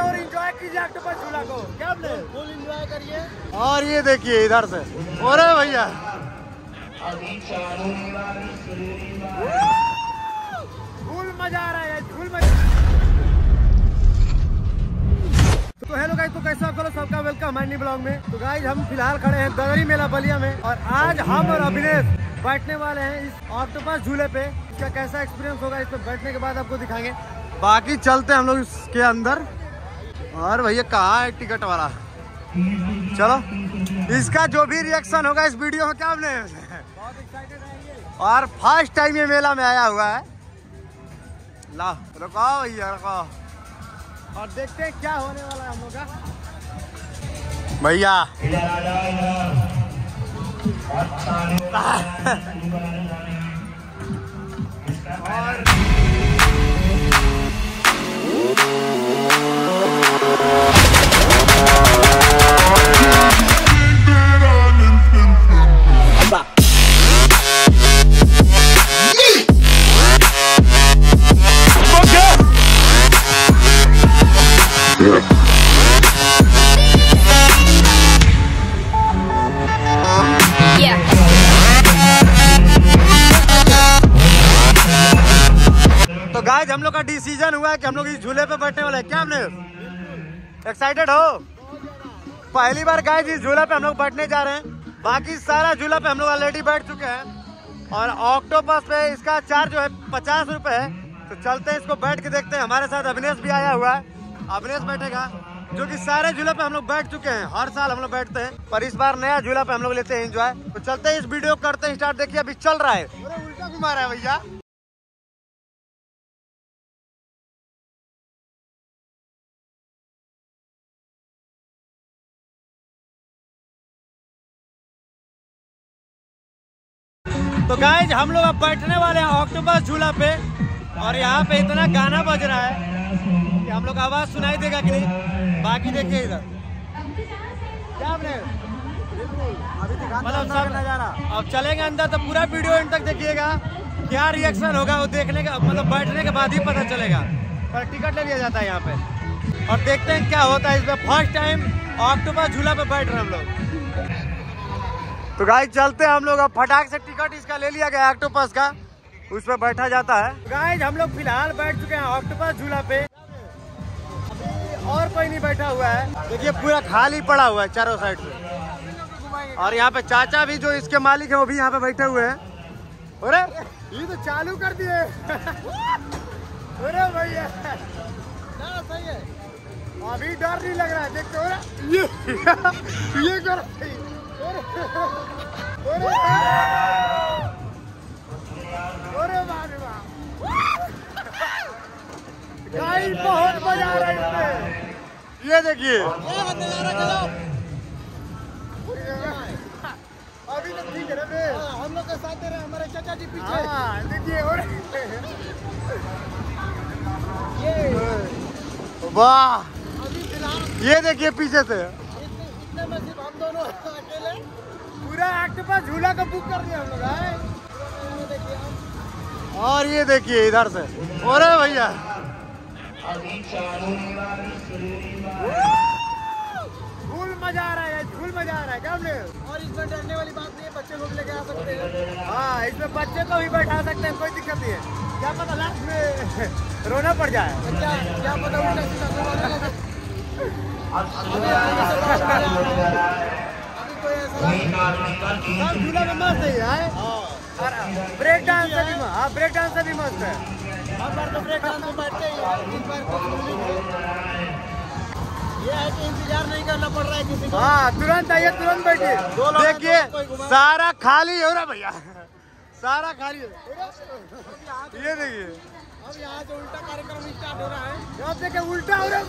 और एंजॉय कीजिए झूला को क्या आपने फुल करिए और ये देखिए इधर से अरे भैया फुल मज़ा आ रहा है फुल मज़ा तो हेलो गाइस तो कैसे आप लोग? सबका वेलकम है ब्लॉग में। तो गाइस हम फ़िलहाल खड़े हैं ददरी मेला बलिया में और आज हम और अभिनेश बैठने वाले हैं इस ऑक्टोपस झूले पे। इसका कैसा एक्सपीरियंस होगा इस पे बैठने के बाद आपको दिखाएँगे। बाकी चलते हैं हम लोग इसके अंदर। और भैया कहाँ है टिकट वाला? चलो इसका जो भी रिएक्शन होगा इस वीडियो में क्या हमने और फ़र्स्ट टाइम ये मेला में आया हुआ है। ला रुको भैया रुको और देखते हैं क्या होने वाला है हम लोग का। भैया। तो गाइज़ हम लोग का डिसीज़न हुआ है कि हम लोग इस झूले पे बैठने वाले हैं। क्या हमने एक्साइटेड हो? पहली बार गाइज़ इस झूला पे हम लोग बैठने जा रहे हैं। बाकी सारा झूला पे हम लोग ऑलरेडी बैठ चुके हैं। और ऑक्टोपस पे इसका चार्ज जो है पचास रुपए है। तो चलते हैं इसको बैठ के देखते हैं। हमारे साथ अभिनेश भी आया हुआ है। अविनेश बैठेगा, जो कि सारे झूले पे हम लोग बैठ चुके हैं। हर साल हम लोग बैठते हैं, पर इस बार नया झूला पे हम लोग लेते हैं एंजॉय तो चलते हैं इस वीडियो करते हैं स्टार्ट देखिए, अभी चल रहा है। उल्टा घुमा रहा है भैया। तो गाइज़ हम लोग अब बैठने वाले हैं ऑक्टोपस झूला पे, और यहाँ पे इतना गाना बज रहा है। कि हम लोग आवाज़ सुनाई देगा कि नहीं? बाकी देखिए इधर। क्या मतलब अब चलेंगे अंदर तो पूरा वीडियो एंड तक देखिएगा। क्या रिएक्शन होगा वो देखने का मतलब बैठने के बाद ही पता चलेगा। पर टिकट ले लिया जाता है यहाँ पे। और देखते हैं क्या होता है इसमें फ़र्स्ट टाइम ऑक्टोपस झूला पे बैठ रहे हम लोग। तो गाइस चलते हैं हम लोग। अब फटाक से टिकट इसका ले लिया गया ऑक्टोपस का। उस पर बैठा जाता है। गाइस हम लोग फ़िलहाल बैठ चुके हैं ऑक्टोपस झूला पे। और कोई नहीं बैठा हुआ है देखिए पूरा खाली पड़ा हुआ है चारों साइड से और यहाँ पे चाचा भी जो इसके मालिक है वो भी यहाँ पे बैठे हुए हैं अरे ये तो चालू कर दिए अरे भैया सही है अभी डर नहीं लग रहा है देखते हो ये ये कर अरे अरे गाइस बहुत मज़ा आ रहा है। ये देखिए। अभी तो ठीक है ना बे? हम लोग के साथ दे रहे हमारे चाचा जी पीछे। हाँ देखिए और ये। वाह। ये देखिए पीछे से। इतने में सिर्फ़ हम दोनों अकेले। पूरा ऑक्टोपस झूला का बुक कर दिया हम लोग हैं और ये देखिए इधर से। अरे भैया? फुल मज़ा आ रहा है फुल मज़ा आ रहा है क्या और इसमें डरने वाली बात नहीं है बच्चे लोग लेके आ सकते हैं। हाँ इसमें बच्चे को भी बैठा सकते हैं कोई दिक्कत नहीं है। क्या पता लास्ट में रोना पड़ जाए। क्या क्या पता सब झूला में मस्त है ब्रेक डांस भी हाँ ब्रेक डांस भी मस्त है। हम बार तो ब्रेक डांस में बैठते हैं इस बार कुछ ये है कि इंतज़ार नहीं करना पड़ रहा है किसी को। हाँ तुरंत आइए तुरंत बैठिए। देखिए सारा खाली हो रहा भैया। सारा खाली है ये देखिए। अब यहाँ से उल्टा कार्यक्रम स्टार्ट हो रहा है। यहाँ क्या उल्टा हो रहा है?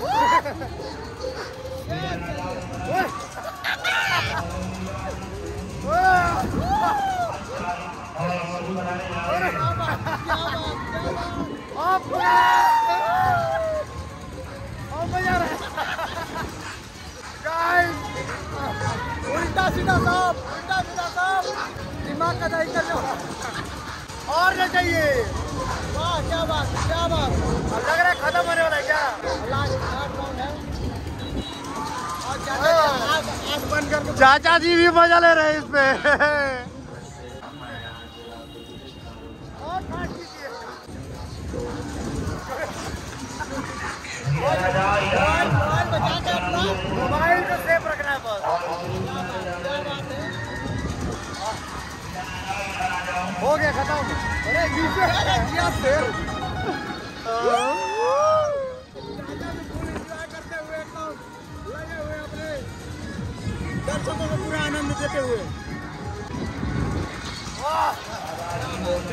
तो- और ना चाहिए। वाह क्या बात क्या बात। लग रहा है खत्म होने वाला क्या? चाचा जी भी मज़ा ले रहे हैं इसमें। गया, खत्म। अरे नीचे क्या शेर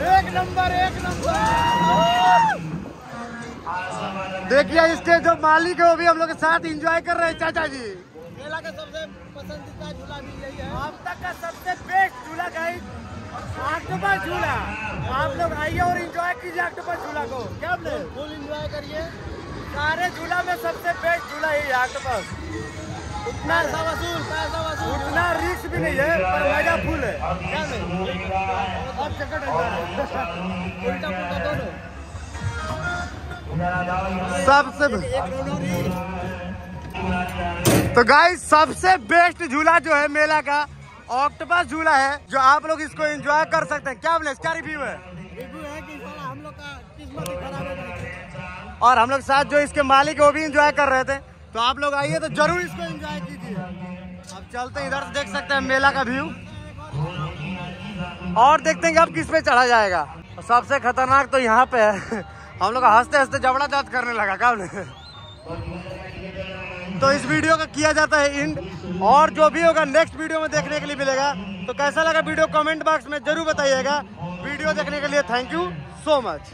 एक नंबर एक नंबर। देखिए, इसके जो मालिक है, वो भी हम लोग के साथ एंजॉय कर रहे हैं, चाचा जी। का सबसे पसंदीदा झूला भी यही है। अब तक का सबसे बेस्ट झूला गाइस ऑक्टोपस झूला। आप लोग आइए और एंजॉय कीजिए ऑक्टोपस झूला को। क्या बोले फुल एंजॉय करिए। सारे झूला में सबसे बेस्ट झूला ही है ऑक्टोपस उतना पैसा वसूल पैसा वसूल उतना रिस्क भी नहीं है पर मज़ा फुल है। क्या अब चक्कर उल्टा पुल्टा दोनों। सबसे तो गाइस सबसे बेस्ट झूला जो है मेला का ऑक्टोपस झूला है जो आप लोग इसको एंजॉय कर सकते हैं। क्या बोले इसका रिव्यू है? रिव्यू है कि हम लोग का किस्मत खराब और हम लोग साथ जो इसके मालिक वो भी एंजॉय कर रहे थे। तो आप लोग आइए तो ज़रूर इसको एंजॉय कीजिए। अब चलते हैं इधर से देख सकते हैं मेला का व्यू और देखते हैं कि अब किस पे चढ़ा जाएगा। सबसे खतरनाक तो यहाँ पे है। हम लोग हँसते हँसते जबड़ा दर्द करने लगा क्या बोले? तो इस वीडियो का किया जाता है इंड और जो भी होगा नेक्स्ट वीडियो में देखने के लिए मिलेगा। तो कैसा लगा वीडियो कमेंट बॉक्स में ज़रूर बताइएगा। वीडियो देखने के लिए थैंक यू सो मच